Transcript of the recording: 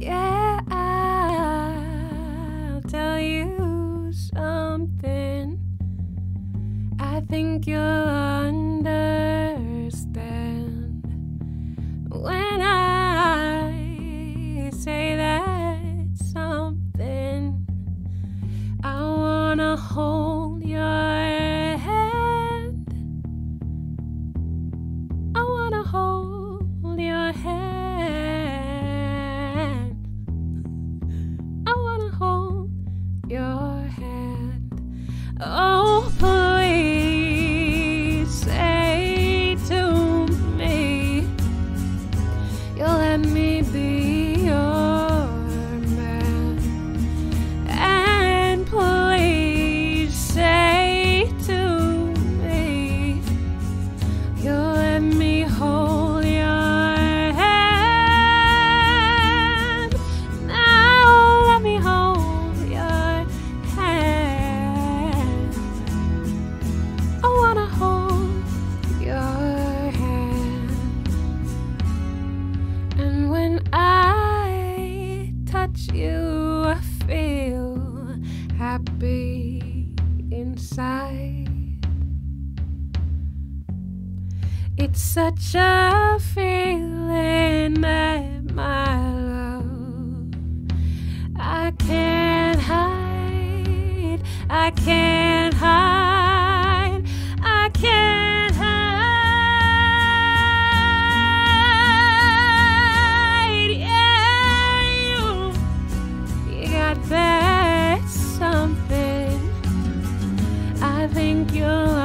Yeah, I'll tell you something. I think you'll understand when I say that something. I wanna hold Oh, when I touch you, I feel happy inside. It's such a feeling that my love I can't hide. I can't hide. that's something I think you're